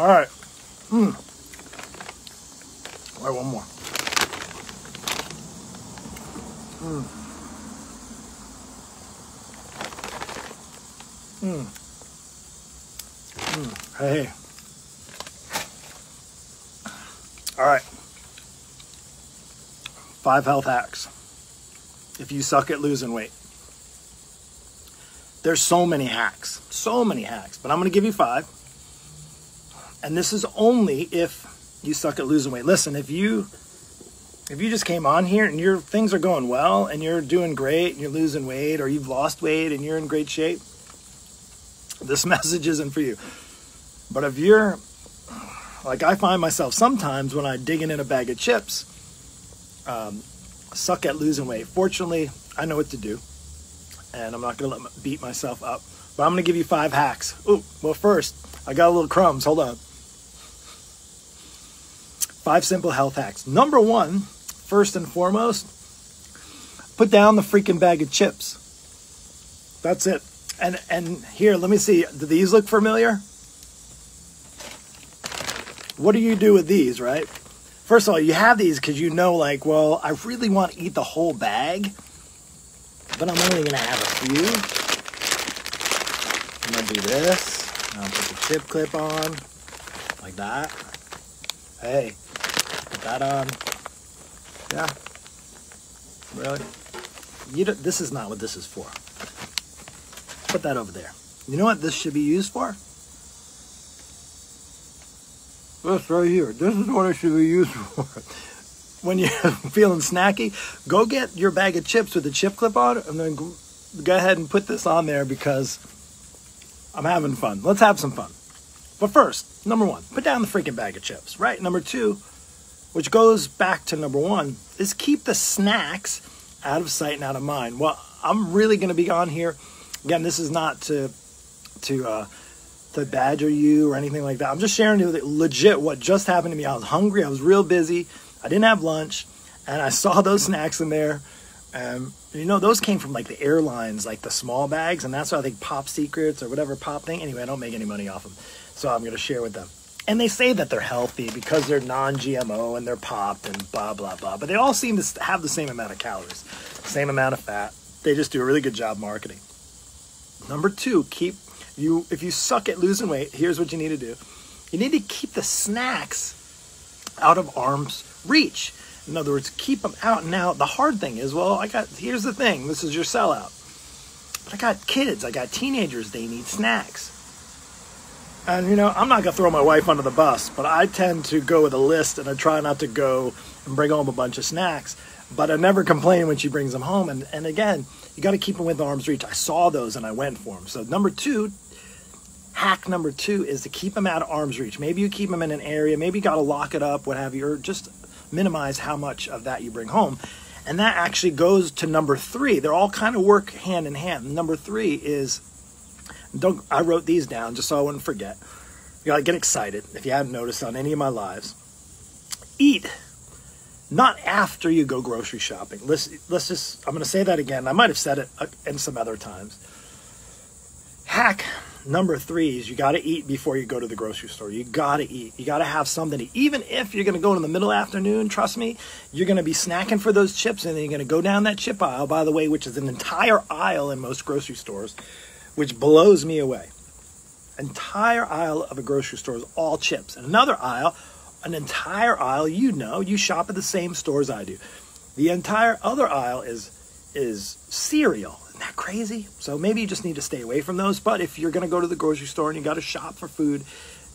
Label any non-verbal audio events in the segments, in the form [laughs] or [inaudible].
All right. Hmm. All right, one more. Hmm. Hmm. Hmm. Hey. All right. Five health hacks. If you suck at losing weight. There's so many hacks, so many hacks, but I'm going to give you five. And this is only if you suck at losing weight. Listen, if you if you just came on here and your things are going well and you're doing great and you're losing weight or you've lost weight and you're in great shape, this [laughs] message isn't for you. But if you're like I find myself sometimes when I'm digging in a bag of chips, um, suck at losing weight. Fortunately, I know what to do, and I'm not going to let beat myself up. But I'm going to give you five hacks. Oh, well, first I got a little crumbs. Hold on. Five simple health hacks. Number one, first and foremost, put down the freaking bag of chips. That's it. And and here, let me see. Do these look familiar? What do you do with these, right? First of all, you have these because you know, like, well, I really want to eat the whole bag, but I'm only to have a few. I'm to do this. I'll put the chip clip on, like that. Hey, put that on. Yeah. Really? You don't, this is not what this is for. Put that over there. You know what this should be used for? This right here. This is what it should be used for. when you're [laughs] feeling snacky, go get your bag of chips with the chip clip on and then go ahead and put this on there because I'm having fun. Let's have some fun. But first, number one, put down the freaking bag of chips, right? Number two, which goes back to number one, is keep the snacks out of sight and out of mind. Well, I'm really going to be on here. Again, this is not to to uh, to badger you or anything like that. I'm just sharing with you legit what just happened to me. I was hungry. I was real busy. I didn't have lunch, and I saw [laughs] those snacks in there. Um, you know, those came from like the airlines, like the small bags, and that's why I think Pop Secrets or whatever Pop thing. Anyway, I don't make any money off them, so I'm going to share with them. And they say that they're healthy because they're non-GMO and they're popped and blah blah blah. But they all seem to have the same amount of calories, same amount of fat. They just do a really good job marketing. Number two, keep you if you suck at losing weight, here's what you need to do. You need to keep the snacks out of arm's reach. In other words, keep them out. Now, the hard thing is, well, I got here's the thing. This is your sellout. But I got kids. I got teenagers. They need snacks. And you know, I'm not gonna throw my wife under the bus, but I tend to go with a list, and I try not to go and bring home a bunch of snacks. But I never complain when she brings them home. And and again, you got to keep them within arm's reach. I saw those and I went for them. So number two, hack number two is to keep them out of arm's reach. Maybe you keep them in an area. Maybe you got to lock it up, what have you, or just minimize how much of that you bring home. And that actually goes to number three. They're all kind of work hand in hand. Number three is don't I wrote these down just so I wouldn't forget. You gotta get excited if you haven't noticed on any of my lives. Eat not after you go grocery shopping. Let's let's just I'm to say that again. I might have said it uh, in some other times. Hack number 3 is you got to eat before you go to the grocery store. You got to eat. You got to have something to eat. Even if you're going to go in the middle afternoon, trust me, you're going to be snacking for those chips and then you're going to go down that chip aisle by the way, which is an entire aisle in most grocery stores, which blows me away. Entire aisle of a grocery store is all chips. And another aisle an entire aisle. You know, you shop at the same stores I do. The entire other aisle is is cereal. Isn't that crazy? So maybe you just need to stay away from those. But if you're going to go to the grocery store and you got to shop for food,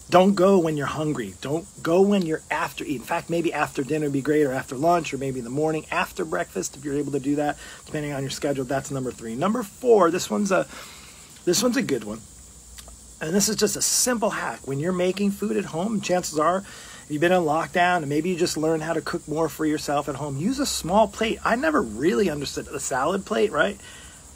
don't go when you're hungry. Don't go when you're after eat. In fact, maybe after dinner would be great, or after lunch, or maybe in the morning after breakfast if you're able to do that, depending on your schedule. That's number three. Number four. This one's a this one's a good one, and this is just a simple hack. When you're making food at home, chances are you've been in lockdown and maybe you just learn how to cook more for yourself at home, use a small plate. I never really understood the salad plate, right?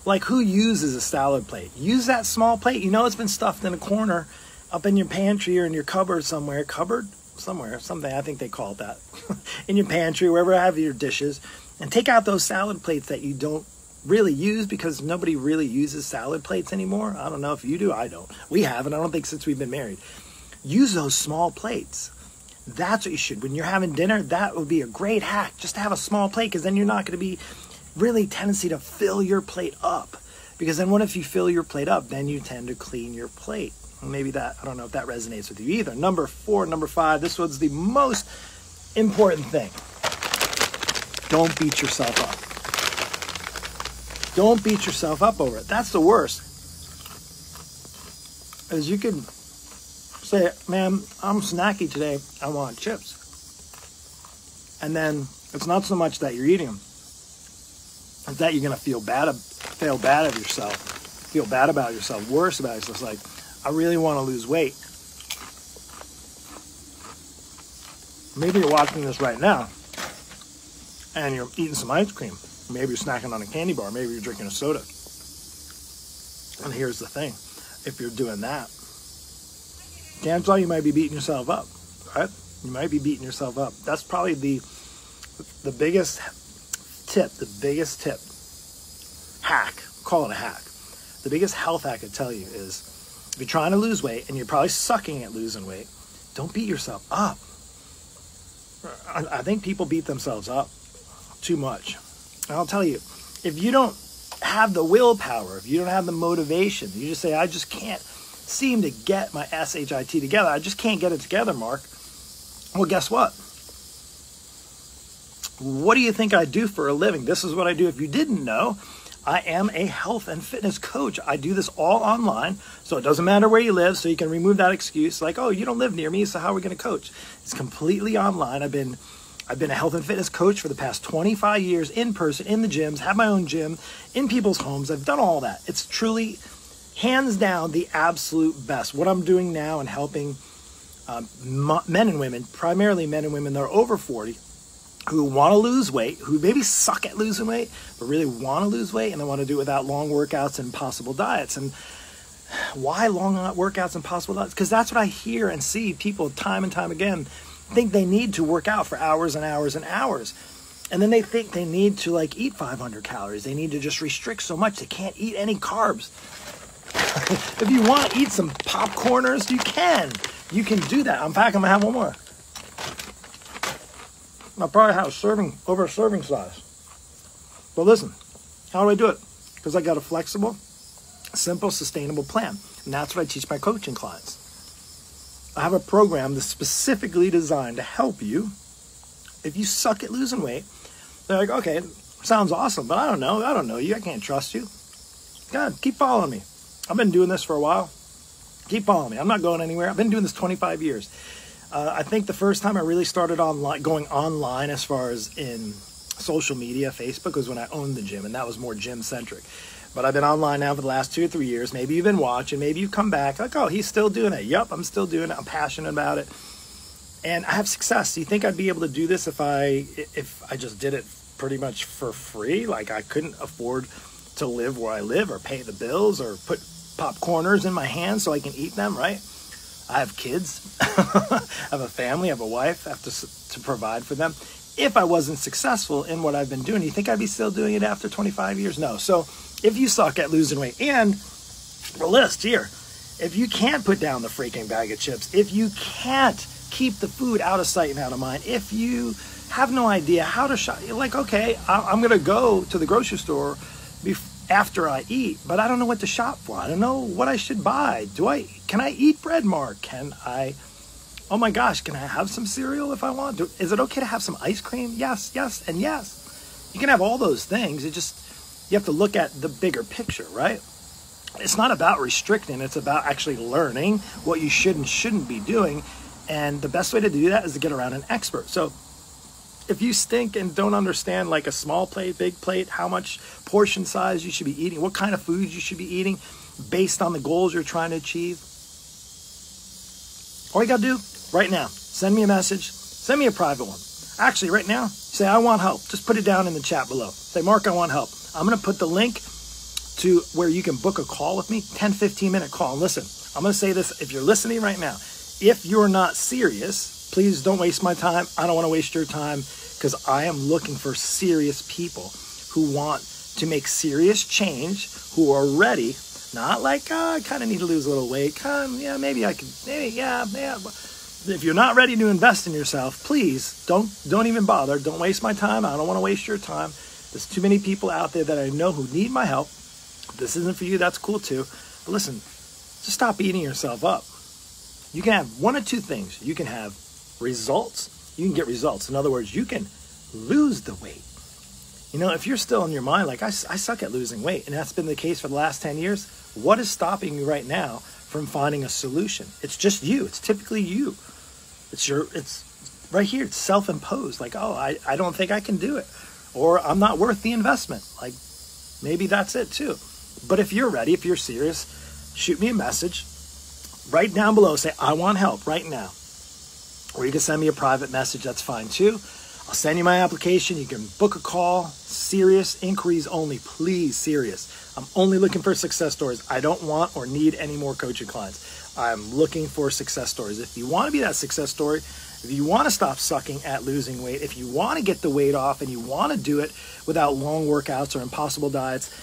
Like who uses a salad plate? Use that small plate. You know it's been stuffed in a corner up in your pantry or in your cupboard somewhere. Cupboard? Somewhere. Something I think they call it that. [laughs] in your pantry, wherever I have your dishes. And take out those salad plates that you don't really use because nobody really uses salad plates anymore. I don't know if you do. I don't. We haven't. I don't think since we've been married use those small plates. That's what you should. When you're having dinner, that would be a great hack. Just to have a small plate because then you're not going to be really tendency to fill your plate up. Because then what if you fill your plate up? Then you tend to clean your plate. Maybe that, I don't know if that resonates with you either. Number four, number five, this one's the most important thing. Don't beat yourself up. Don't beat yourself up over it. That's the worst. As you can say, ma'am, I'm snacky today. I want chips. And then it's not so much that you're eating them. It's that you're going to feel bad, feel bad of yourself, feel bad about yourself, worse about yourself. It's like, I really want to lose weight. Maybe you're watching this right now and you're eating some ice cream. Maybe you're snacking on a candy bar. Maybe you're drinking a soda. And here's the thing if you're doing that, chances are you might be beating yourself up, right? You might be beating yourself up. That's probably the the biggest tip, the biggest tip, hack, call it a hack. The biggest health hack I could tell you is if you're trying to lose weight and you're probably sucking at losing weight, don't beat yourself up. I think people beat themselves up too much. And I'll tell you, if you don't have the willpower, if you don't have the motivation, you just say, I just can't seem to get my SHIT together. I just can't get it together, Mark. Well, guess what? What do you think I do for a living? This is what I do. If you didn't know, I am a health and fitness coach. I do this all online, so it doesn't matter where you live, so you can remove that excuse like, oh, you don't live near me, so how are we going to coach? It's completely online. I've been I've been a health and fitness coach for the past 25 years in person, in the gyms, have my own gym, in people's homes. I've done all that. It's truly, hands down, the absolute best. What I'm doing now and helping um, men and women, primarily men and women that are over 40, who want to lose weight, who maybe suck at losing weight, but really want to lose weight and they want to do it without long workouts and impossible diets. And why long workouts and impossible diets? Because that's what I hear and see people time and time again think they need to work out for hours and hours and hours. And then they think they need to like eat 500 calories. They need to just restrict so much they can't eat any carbs. [laughs] if you want to eat some popcorners, you can. You can do that. In fact, I'm gonna have one more. I'll probably have a serving over a serving size. But listen, how do I do it? Because I got a flexible, simple, sustainable plan. And that's what I teach my coaching clients. I have a program that's specifically designed to help you if you suck at losing weight. They're like, okay, sounds awesome, but I don't know. I don't know you. I can't trust you. God, keep following me. I've been doing this for a while. Keep following me. I'm not going anywhere. I've been doing this 25 years. Uh, I think the first time I really started online, going online as far as in social media, Facebook, was when I owned the gym, and that was more gym centric. But I've been online now for the last two or three years. Maybe you've been watching. Maybe you've come back like, oh, he's still doing it. Yep, I'm still doing it. I'm passionate about it, and I have success. Do you think I'd be able to do this if I if I just did it pretty much for free? Like I couldn't afford to live where I live or pay the bills or put popcorners in my hands so I can eat them, right? I have kids, [laughs] I have a family, I have a wife, I have to, to provide for them. If I wasn't successful in what I've been doing, you think I'd be still doing it after 25 years? No. So if you suck at losing weight, and the list here, if you can't put down the freaking bag of chips, if you can't keep the food out of sight and out of mind, if you have no idea how to shop, like, okay, I'm going to go to the grocery store after I eat, but I don't know what to shop for. I don't know what I should buy. Do I, can I eat bread, Mark? Can I, oh my gosh, can I have some cereal if I want? to? Is it okay to have some ice cream? Yes, yes, and yes. You can have all those things. It just, you have to look at the bigger picture, right? It's not about restricting, it's about actually learning what you should and shouldn't be doing. And the best way to do that is to get around an expert. So if you stink and don't understand like a small plate, big plate, how much portion size you should be eating, what kind of foods you should be eating based on the goals you're trying to achieve, all you got to do right now, send me a message, send me a private one. Actually, right now, say, I want help. Just put it down in the chat below. Say, Mark, I want help. I'm going to put the link to where you can book a call with me 10 15 minute call and listen i'm going to say this if you're listening right now if you're not serious please don't waste my time i don't want to waste your time because i am looking for serious people who want to make serious change who are ready Not like, oh, I kind of need to lose a little weight. Come, yeah, maybe I could, maybe, yeah, yeah. If you're not ready to invest in yourself, please don't don't even bother. Don't waste my time. I don't want to waste your time. There's too many people out there that I know who need my help. This isn't for you, that's cool too. But listen, just stop eating yourself up. You can have one or two things. You can have results. You can get results. In other words, you can lose the weight. You know, if you're still in your mind, like I, I suck at losing weight, and that's been the case for the last 10 years, what is stopping you right now from finding a solution? It's just you. It's typically you. It's your, it's right here. It's self imposed. Like, oh, I, I don't think I can do it. Or I'm not worth the investment. Like, maybe that's it too. But if you're ready, if you're serious, shoot me a message. Right down below, say, I want help right now. Or you can send me a private message. That's fine too. I'll send you my application. You can book a call. Serious inquiries only. Please, serious. I'm only looking for success stories. I don't want or need any more coaching clients. I'm looking for success stories. If you want to be that success story, if you want to stop sucking at losing weight, if you want to get the weight off and you want to do it without long workouts or impossible diets,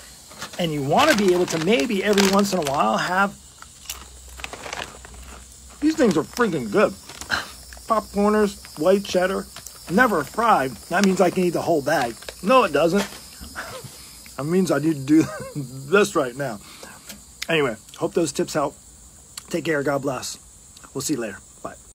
and you want to be able to maybe every once in a while have these things are freaking good. Popcorners, white cheddar, never fried. That means I can eat the whole bag. No, it doesn't. that means I need to do [laughs] this right now. Anyway, hope those tips help. Take care. God bless. We'll see you later.